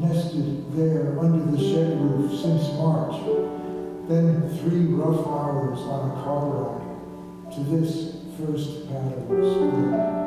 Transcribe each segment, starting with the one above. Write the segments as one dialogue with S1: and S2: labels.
S1: nested there under the shed roof since March, then three rough hours on a car ride to this first battle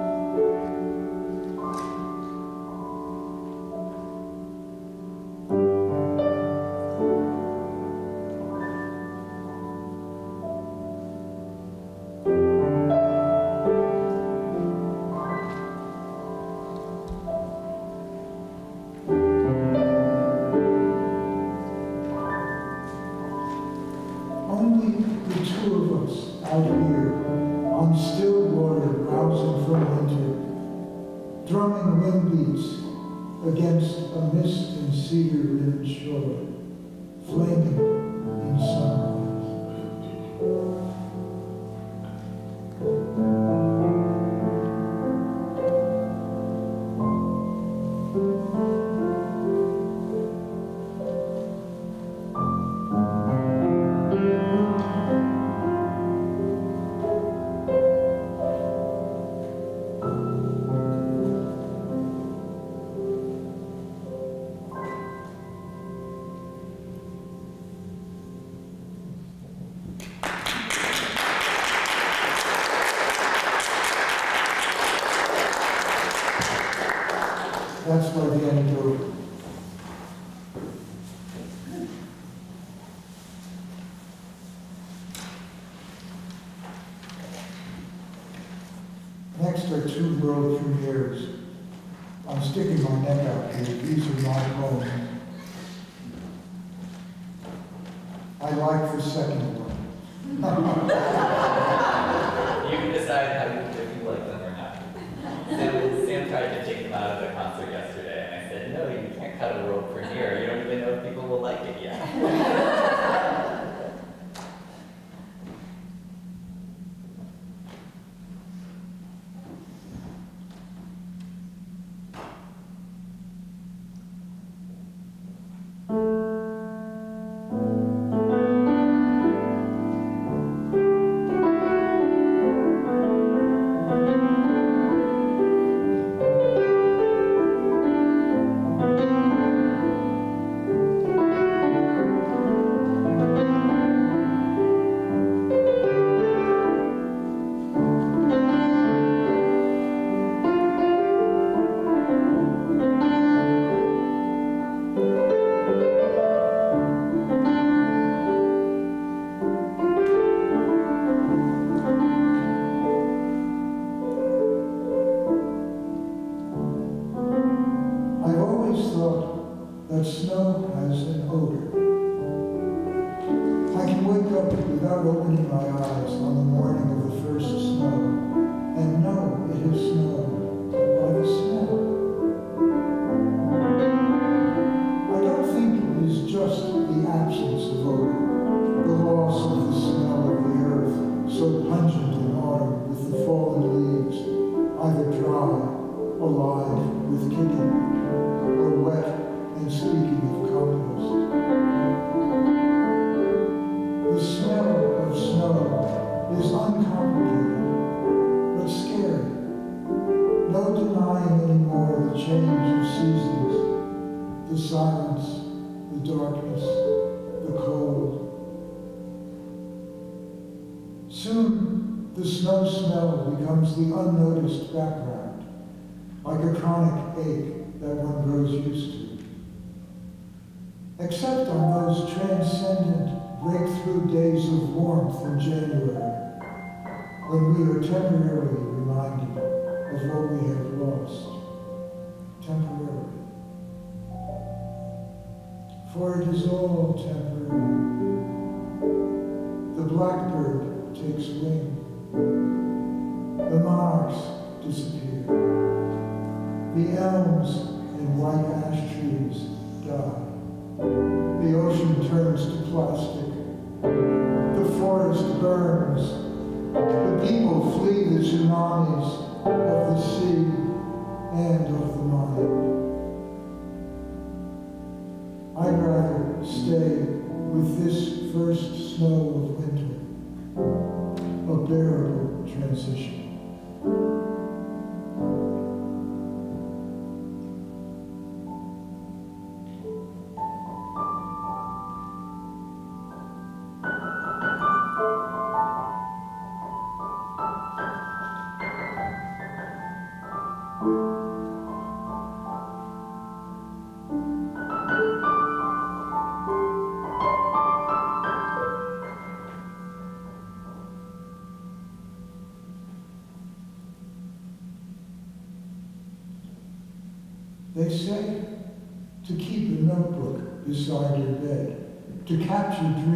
S1: bed, to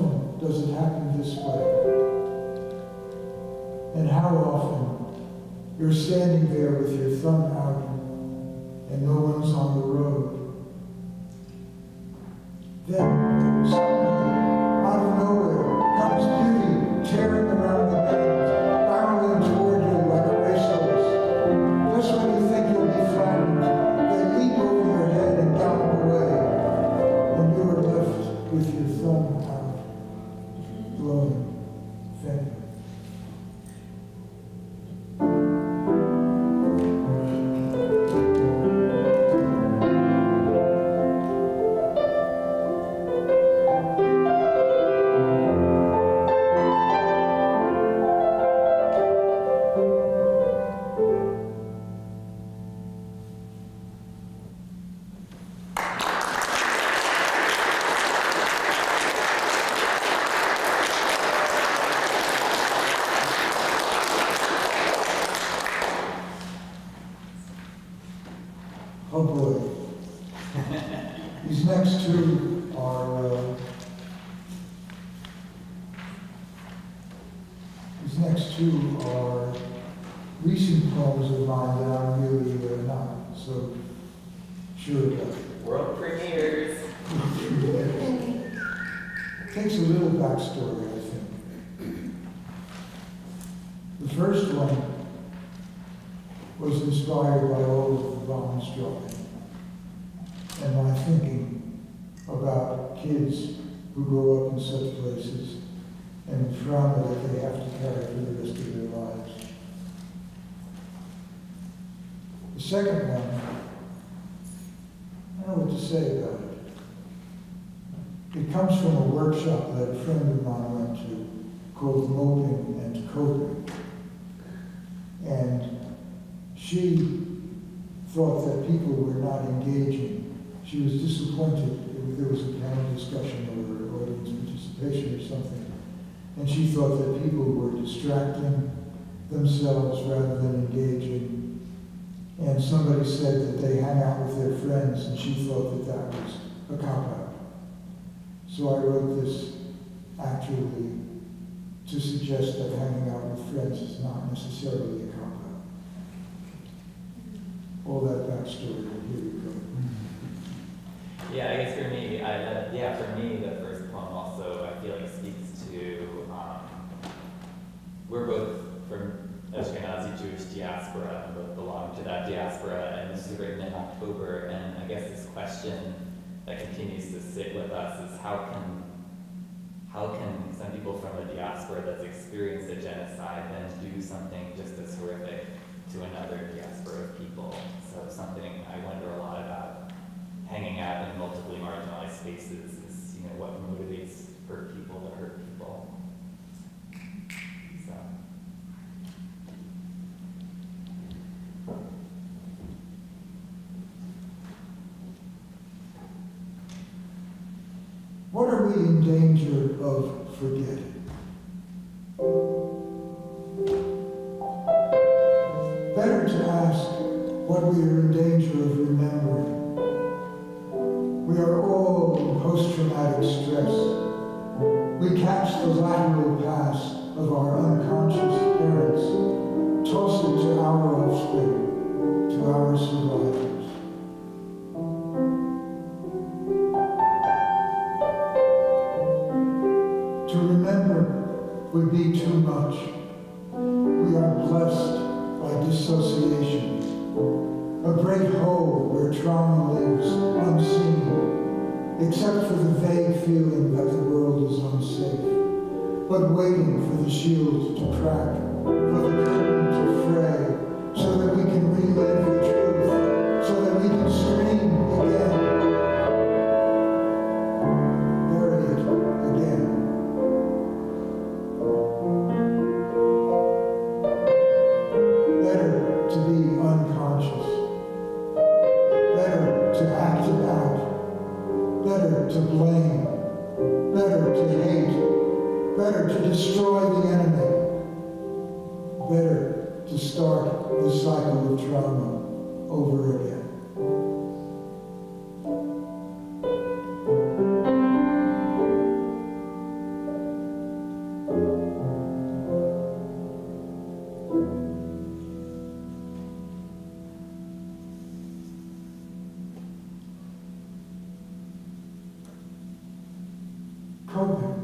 S1: often does it happen this way? And how often you're standing there with your thumb out and no one's on the road? Then and she thought that people were distracting themselves rather than engaging. And somebody said that they hang out with their friends, and she thought that that was a cop-out. So I wrote this actually to suggest that hanging out with friends is not necessarily a cop-out. All that backstory, here you go.
S2: Yeah, I guess for me, I, uh, yeah, for me, the first question that continues to sit with us is how can how can some people from a diaspora that's experienced a genocide then do something just as horrific to another diaspora of people? So something I wonder a lot about hanging out in multiply marginalized spaces is you know what motivates hurt people to hurt people.
S1: Of forgetting? Better to ask what we are in danger of remembering. We are all in post-traumatic stress. We catch the lateral pass of our unconscious parents, toss it to our offspring, to our survivors. Would be too much. We are blessed by dissociation, a great hole where trauma lives unseen, except for the vague feeling that the world is unsafe, but waiting for the shield to crack, for the curtain to fray, so that we can relive the truth, so that we can scream again. Coping.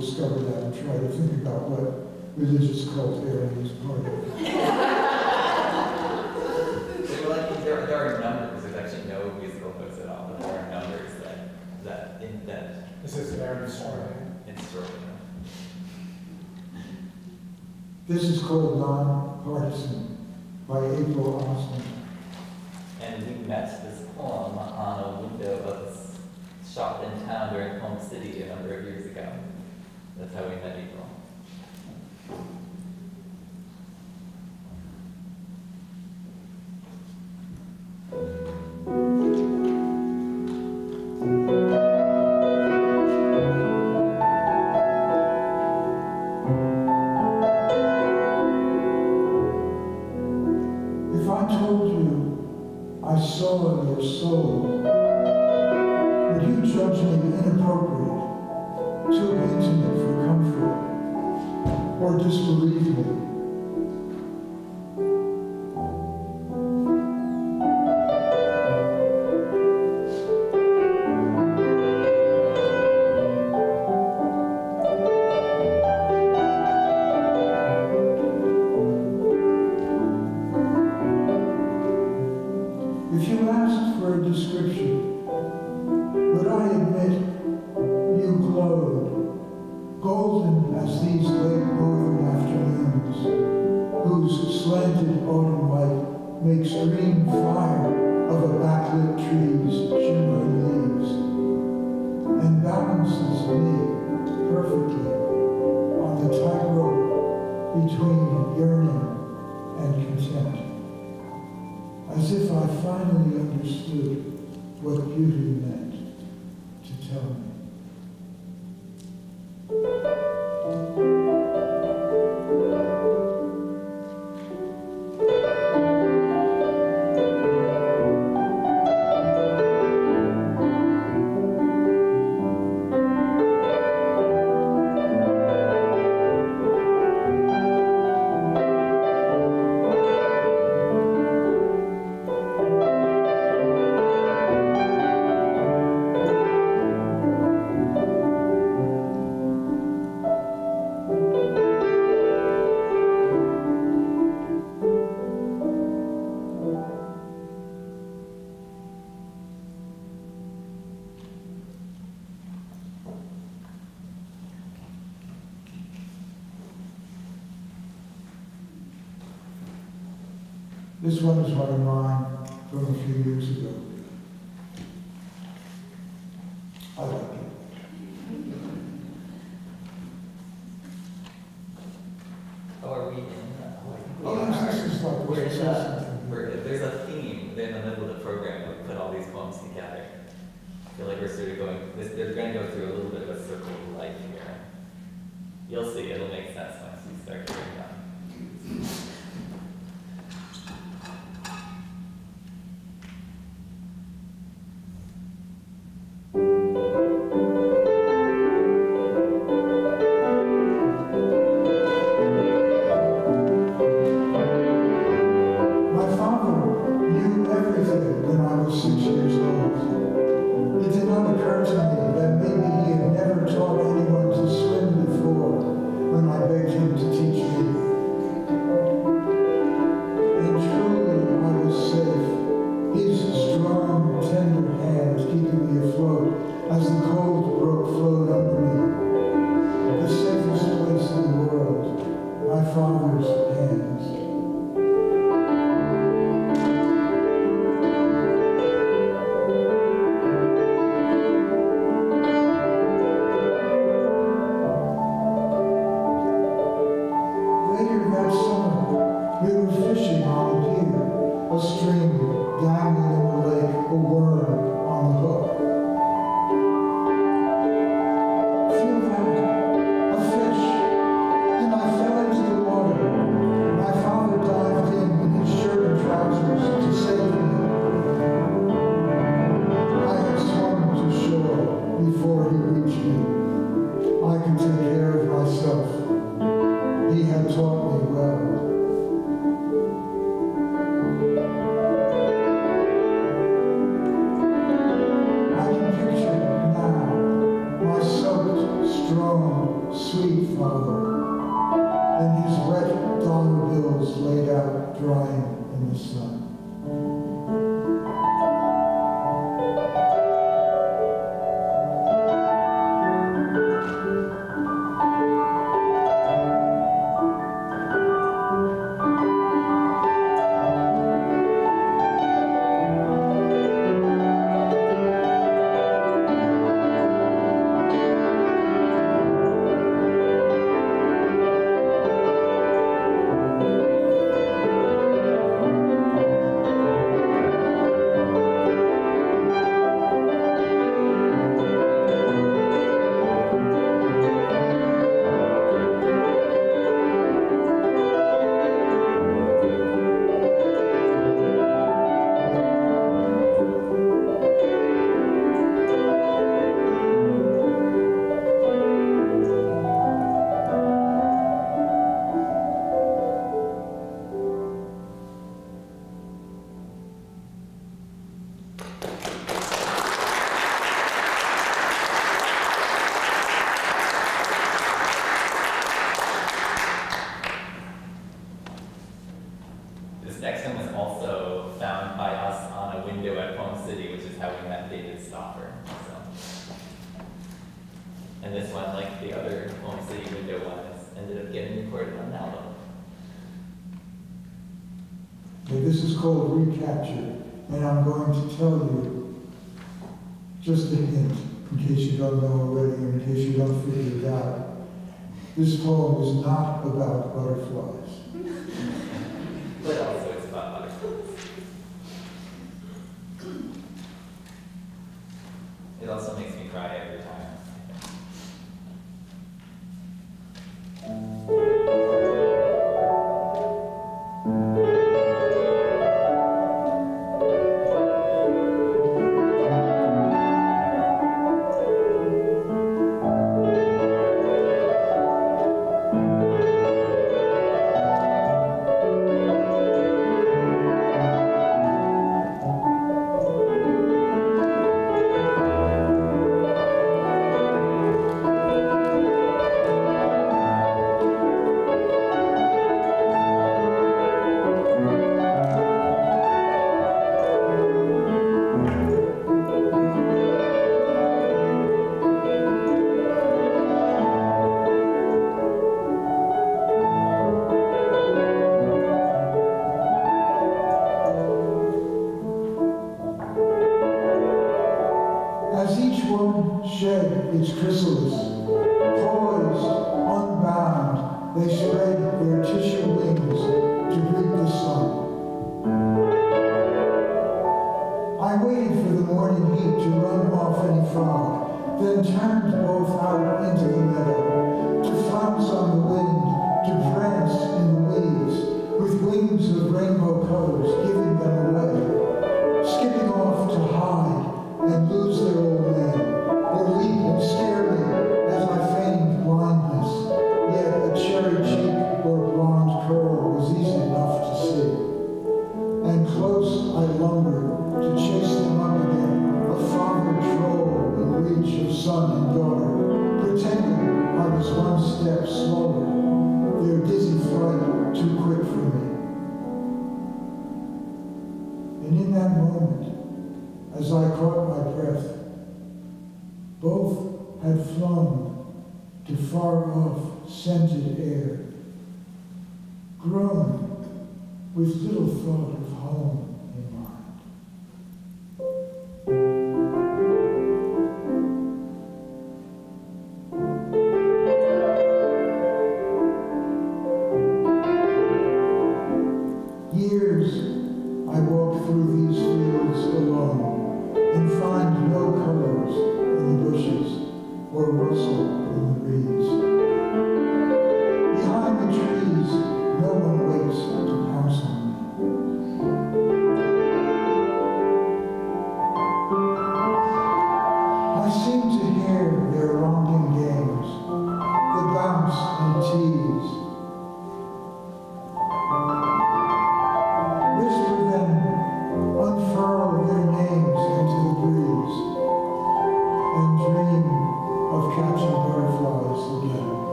S2: discover that and try to think about what religious cult area is part of.
S1: there, are numbers. There's actually no musical books at all, but there are numbers that that in that.
S3: This is Aaron
S1: Sorkin. In
S2: This is called Nonpartisan by April Austin.
S1: And he met this poem on a window of a shop in town during Poem City a number of years ago. That's how we met April.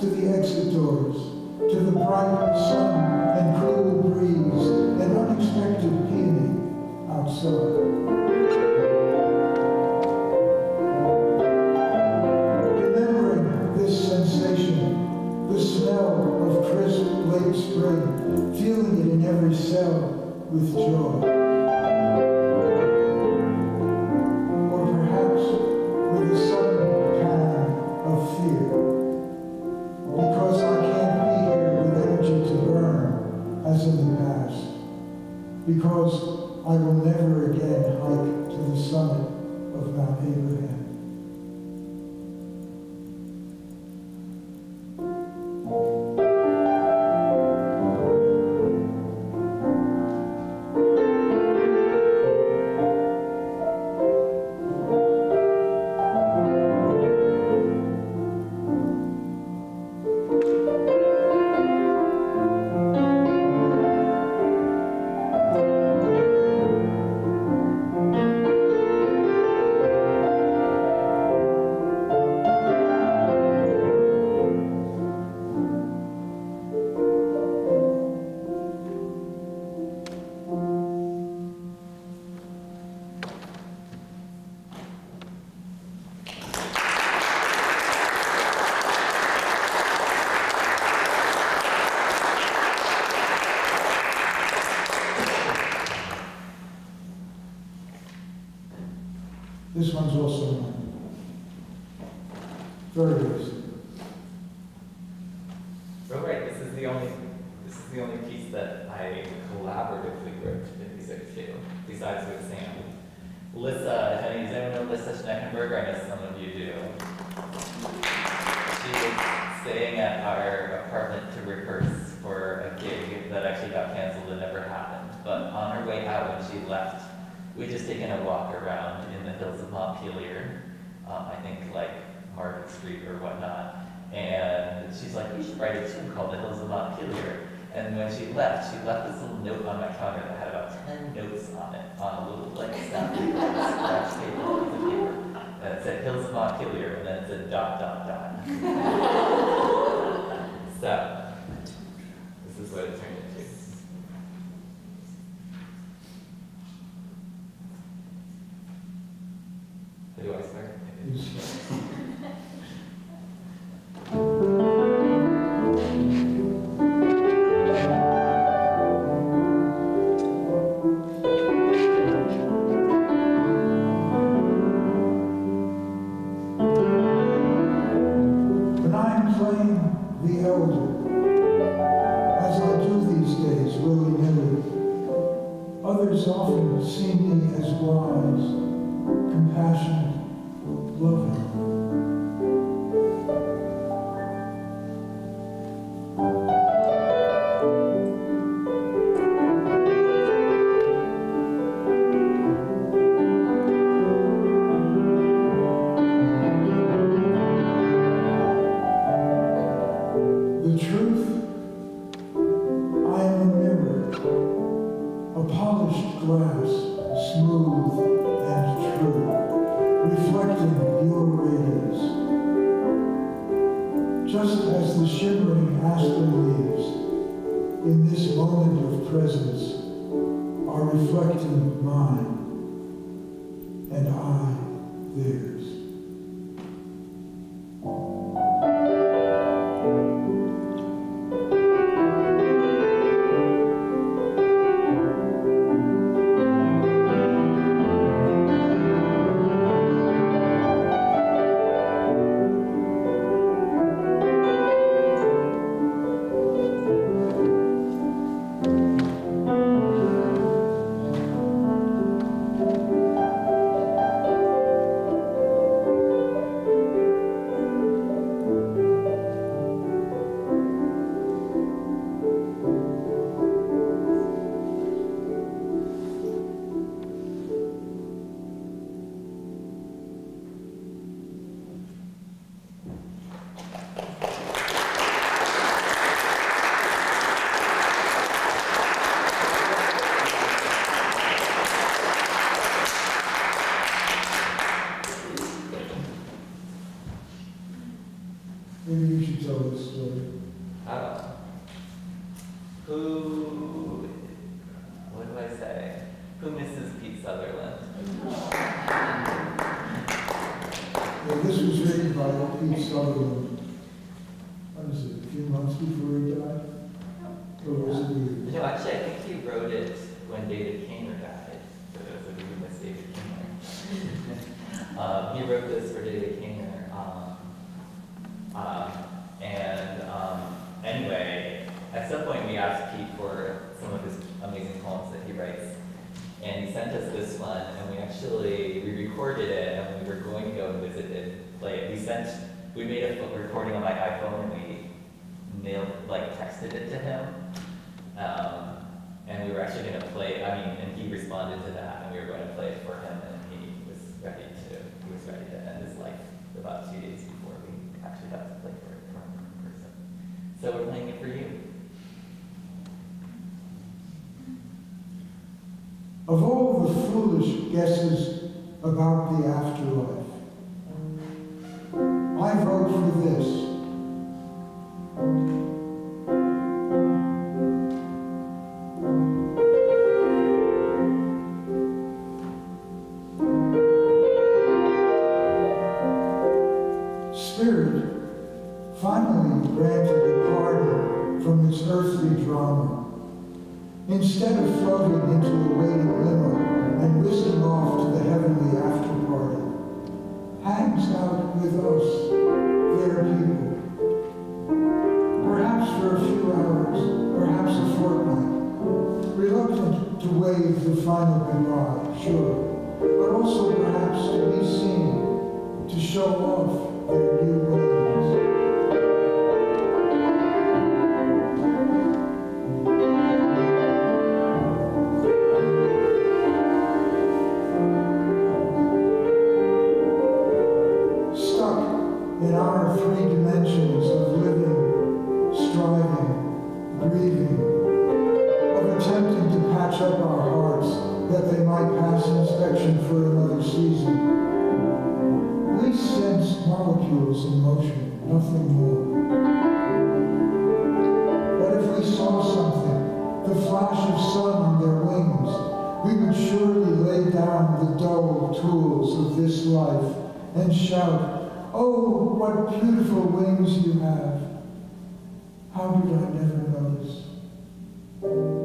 S2: to
S1: the exit doors, to the bright sun and cool breeze and unexpected peony outside. Remembering this sensation, the smell of crisp late spring, feeling it in every cell with joy. Mr. Abdul iPhone and we mailed, like texted it to him. Um,
S2: tools of this life and shout, Oh, what beautiful wings you have! How did I never notice?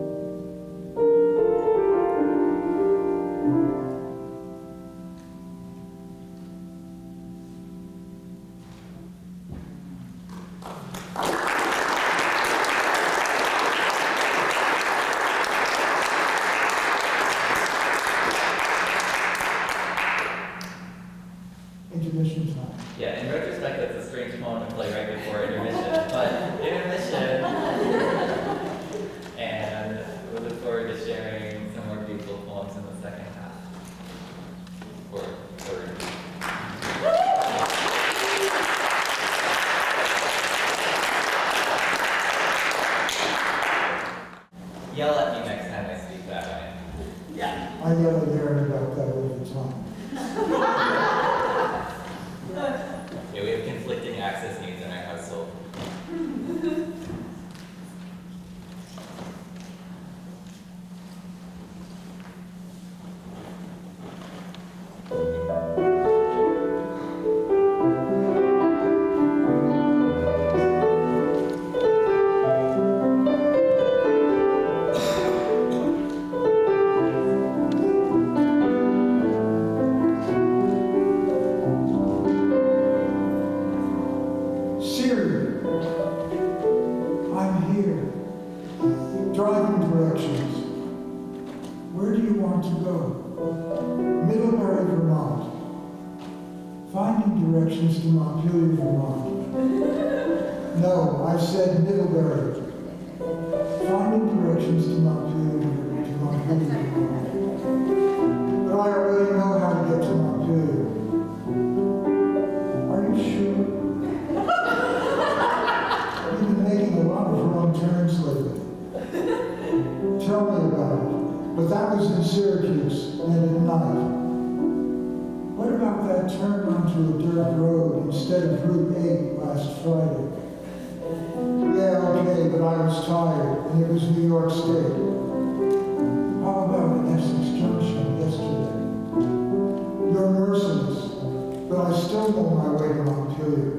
S1: but I still know my way to Montpelier.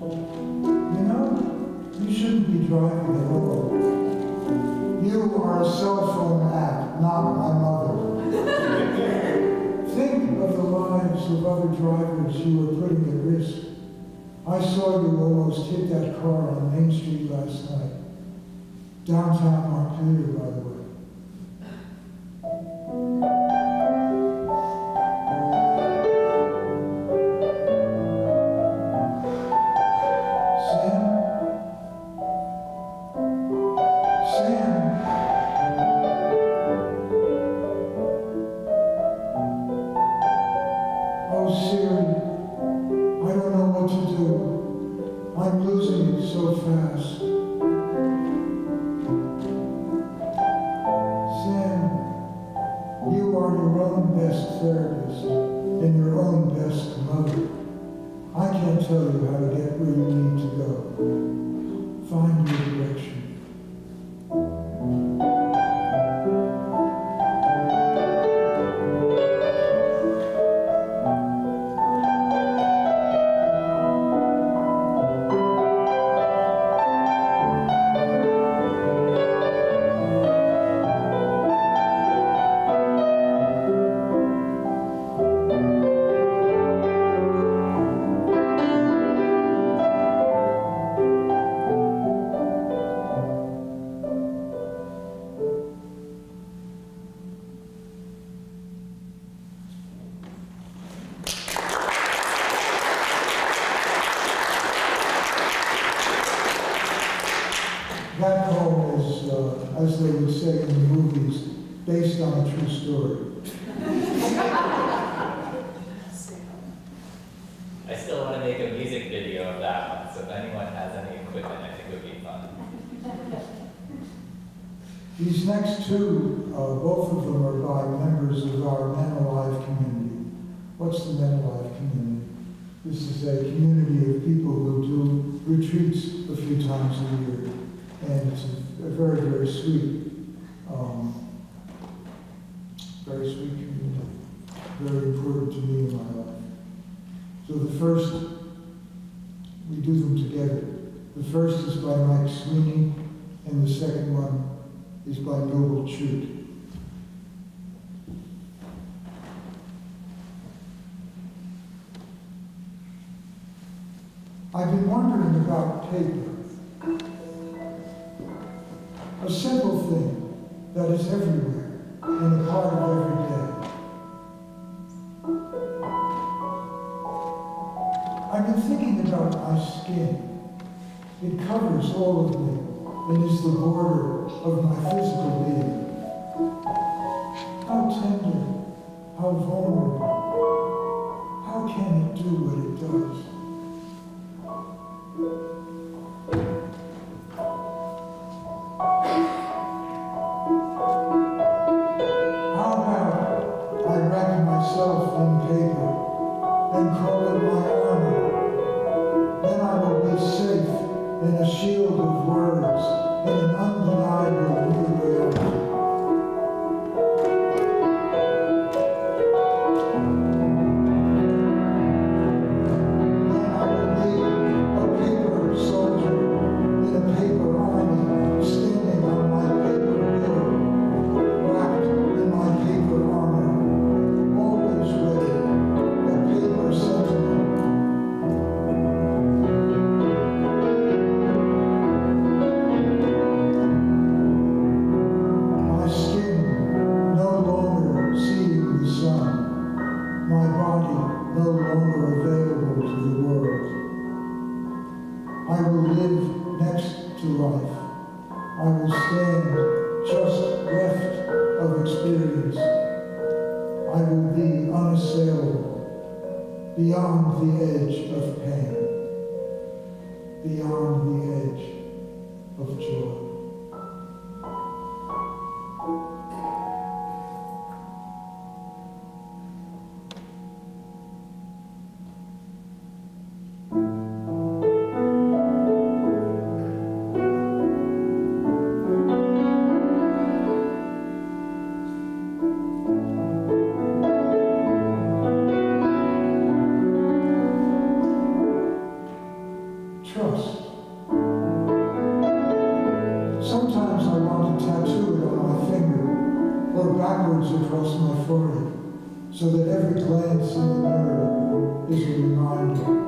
S1: You know, you shouldn't be driving at all. You are a cell phone app, not my mother. Think of the lives of other drivers you were putting at risk. I saw you almost hit that car on Main Street last night. Downtown Montpelier, by the way. So the first, we do them together. The first is by Mike Sweeney, and the second one is by Noble Chute. I've been wondering about paper. A simple thing that is everywhere all of me and is the border of my physical being. across my forehead so that every glance in the mirror is a reminder.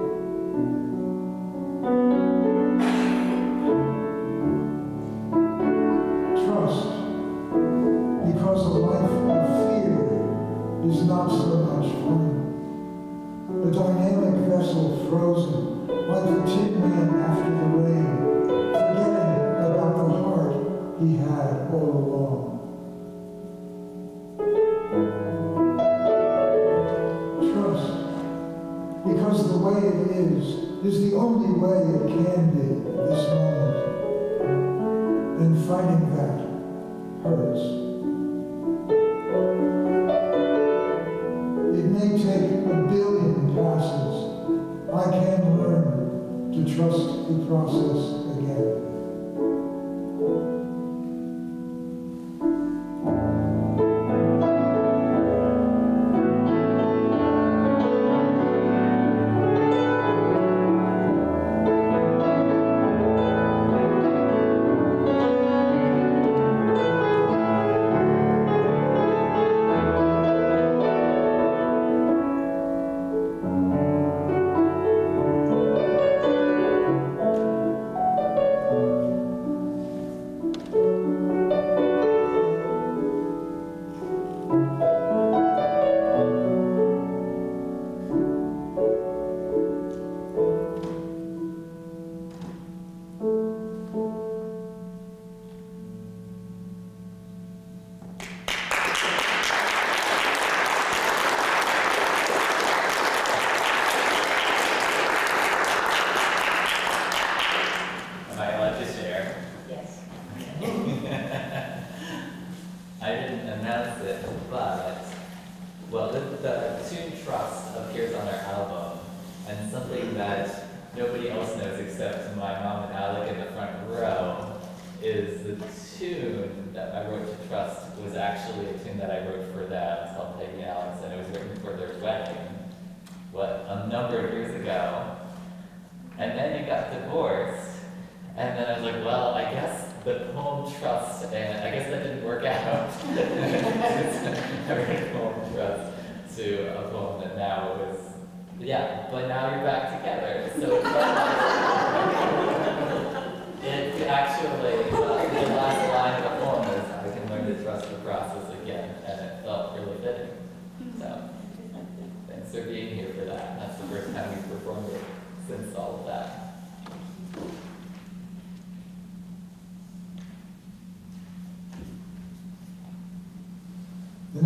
S2: guess that didn't work out. poem to a poem that now is, yeah, but now you're back together. So it's actually, uh,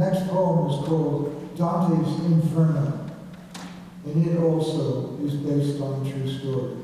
S1: next poem is called Dante's Inferno, and it also is based on a true story.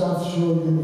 S1: South Shore University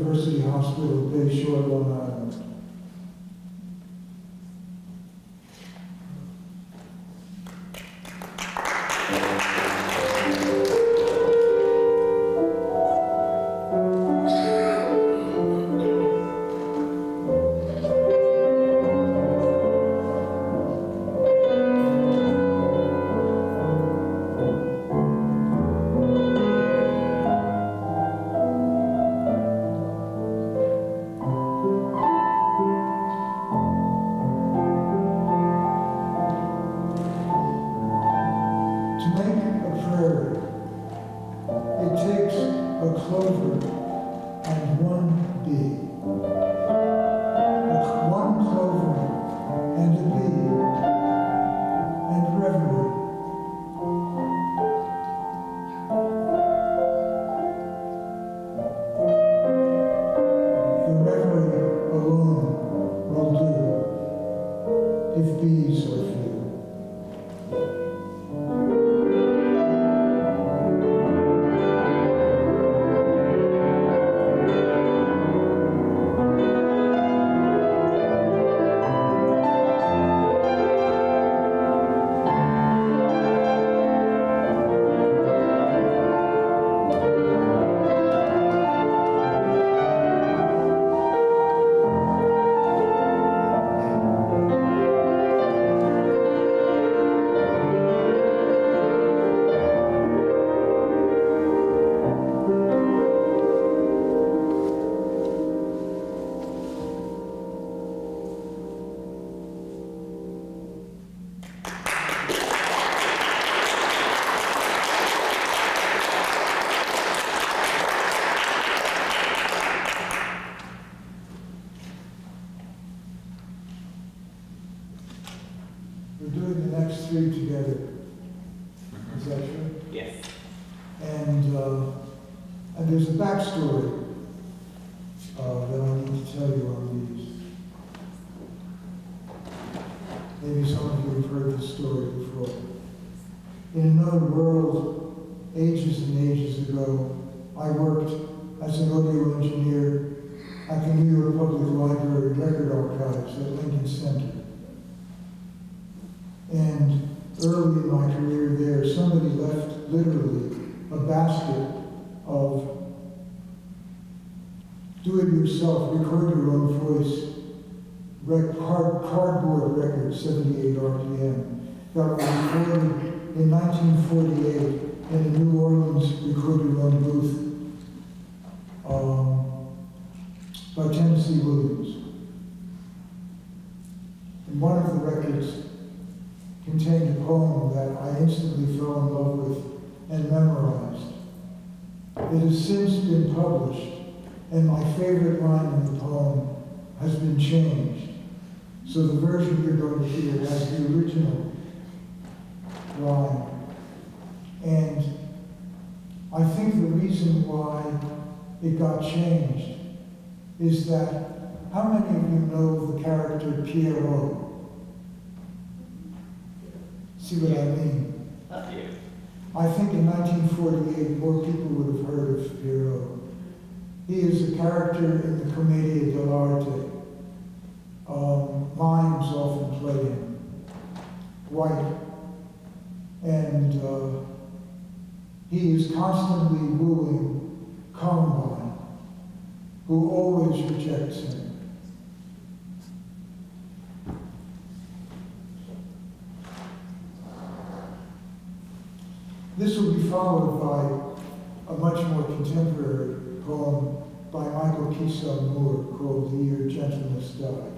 S1: Kinsel Moore called The Year Gentleness Died.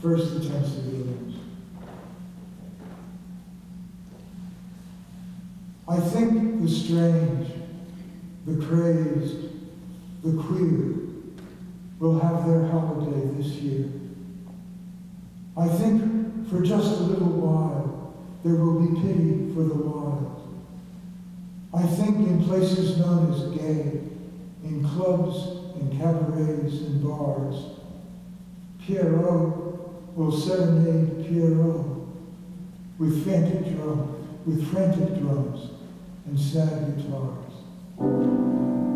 S1: First, the ten. I think the strange, the crazed, the queer will have their holiday this year. I think for just a little while there will be pity for the wild. I think in places known as gay, in clubs and cabarets and bars. Pierrot will serenade Pierrot with frantic, drum, with frantic drums and sad guitars.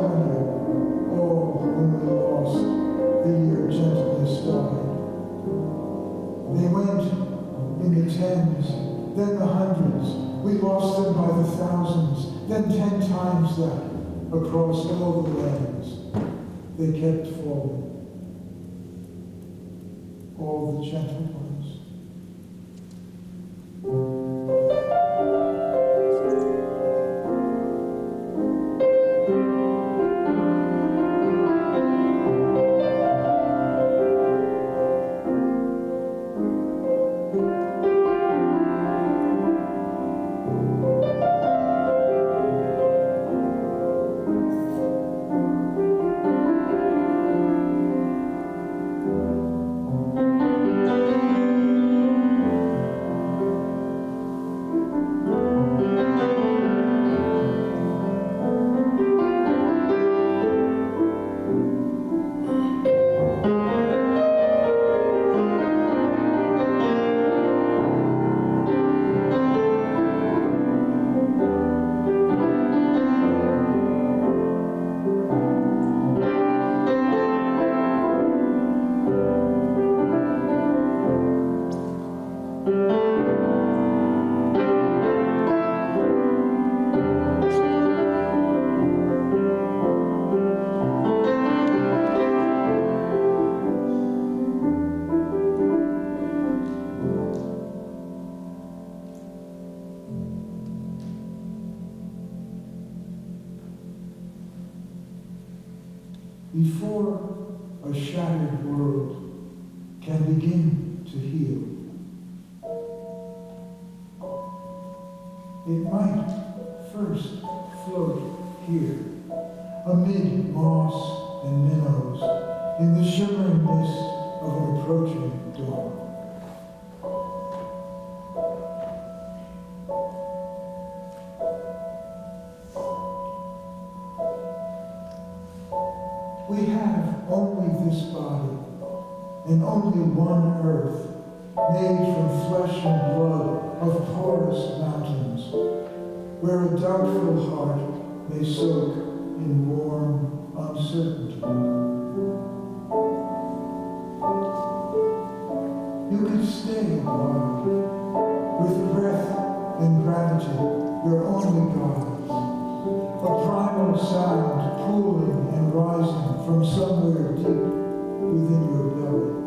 S1: covenant. Oh, when we lost the year gentleness died. They went in the tens, then the hundreds. We lost them by the thousands, then ten times that across all the lands. They kept falling. All the gentle one earth, made from flesh and blood of porous mountains, where a doubtful heart may soak in warm uncertainty. You can stay Lord, with breath and gratitude, your only gods, a primal sound pooling and rising from somewhere deep within your belly.